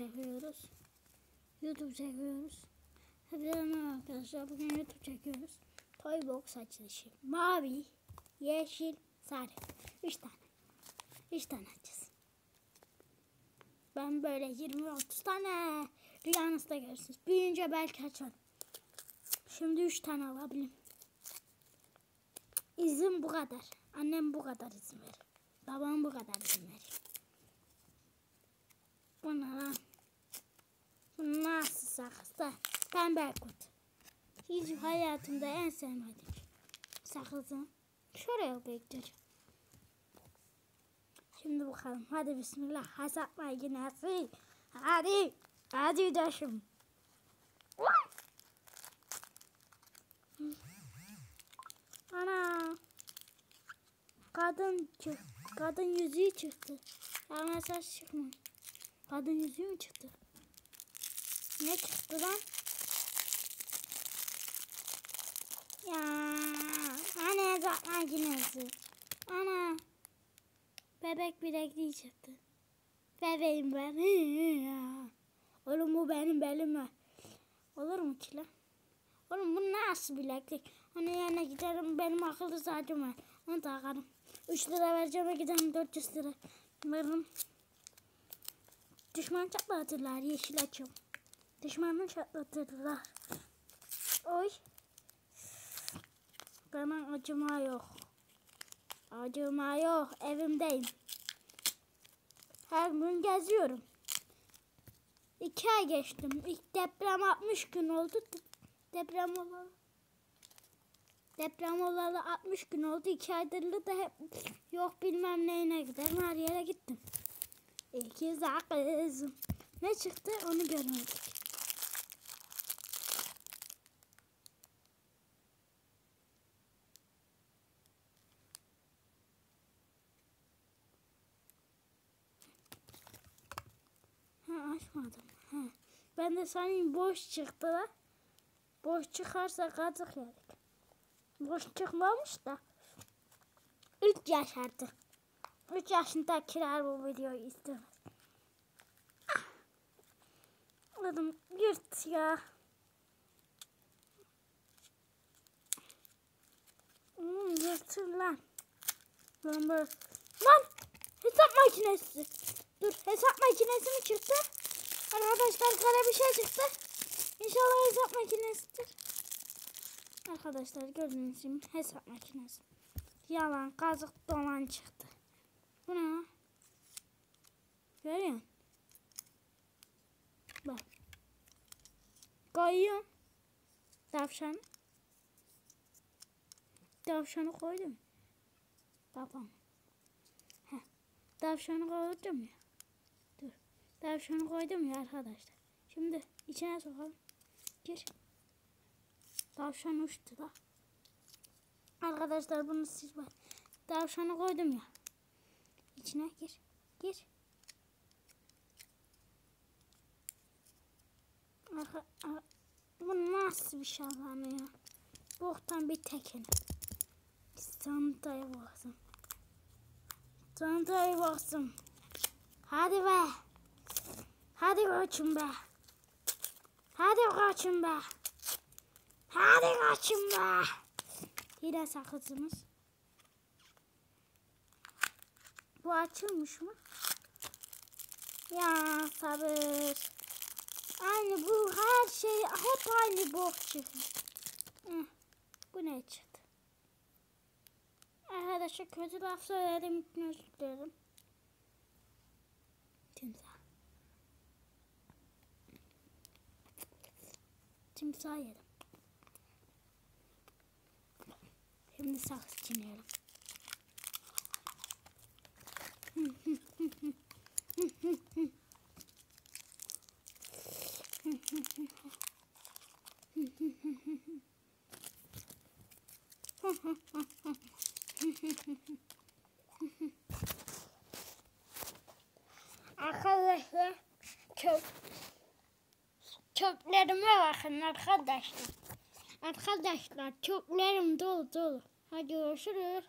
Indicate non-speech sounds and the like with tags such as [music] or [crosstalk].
çekiyoruz. YouTube çekiyoruz. Hepinize merhaba arkadaşlar. Bugün YouTube çekiyoruz. Toybox açılışı. Mavi, yeşil, sarı. Üç tane. Üç tane açacağız. Ben böyle 20-30 tane rüyanızda görürsünüz. Büyüyünce belki açarım. Şimdi üç tane alabilirim. İzin bu kadar. Annem bu kadar izin verir. Babam bu kadar izin verir. Bu ne lan? Bu nasıl sakızda? Pembe kurt. Hiç hayatımda en sevmediğim şey. Sakızı. Şuraya bekleyeceğim. Şimdi bakalım. Hadi bismillah. Hasat makinesi. Hadi. Hadi daşım. Ana. Kadın çık. Kadın yüzüğü çıktı. Ama saç çıkmadı. Kadın yüzüğü mü çıktı? Ne çıktı lan? Ya, hani hesap makinesi. Ana. Bebek bilekliği çıktı. Bebeğim ben. [laughs] Oğlum bu benim belim var. Olur mu ki lan? Oğlum bu nasıl bileklik? Onun yerine giderim benim akıllı saatim var. Onu takarım. 3 lira vereceğime giderim 400 lira. Veririm. Düşman çatlatırlar yeşil açım. Düşmanı çatlatırlar. Oy. Bana acıma yok. Acıma yok. Evimdeyim. Her gün geziyorum. İki ay geçtim. İlk deprem 60 gün oldu. Deprem olalı. Deprem olalı 60 gün oldu. İki aydır da hep yok bilmem neyine giderim. Her yere gittim. İkiz kızım. Ne çıktı onu görmedik. Açmadım. Ha. Ben de sanayım boş çıktı la. Boş çıkarsa kazık yedik. Boş çıkmamış da. 3 yaş artık. 3 yaşındakiler bu videoyu istemez. Ah. Oğlum yırt ya. Hmm, yırtır lan. Lan böyle. Lan hesap makinesi. Dur hesap makinesi mi çıktı? Arkadaşlar kara bir şey çıktı. İnşallah hesap makinesidir. Arkadaşlar gördüğünüz gibi hesap makinesi. Yalan kazık dolan çıktı. Bu ne? Görüyor musun? Bak. Koyuyorum. Tavşan. Tavşanı koydum. Heh. Tavşanı koydum ya. Tavşanı koydum ya arkadaşlar. Şimdi içine sokalım. Gir. Tavşan uçtu da. Arkadaşlar bunu siz bak. Tavşanı koydum ya. İçine gir. Gir. Bu nasıl bir lan ya? Boktan bir tekin. Çantaya baksın. Çantaya baksın. Hadi be. Hadi koçum be. Hadi koçum be. Hadi koçum be. Yine sakızımız. Bu açılmış mı? Ya sabır. Aynı bu her şey hep aynı bok çıkıyor. Heh, bu ne çıktı? Arkadaşlar kötü laf söyledim. Özür dilerim. Timsah. Timsah yedim. Şimdi sakız çiğneyelim. Arkadaşlar çöp çöplerime bakın arkadaşlar. Arkadaşlar çöplerim dolu dolu. Hadi görüşürüz.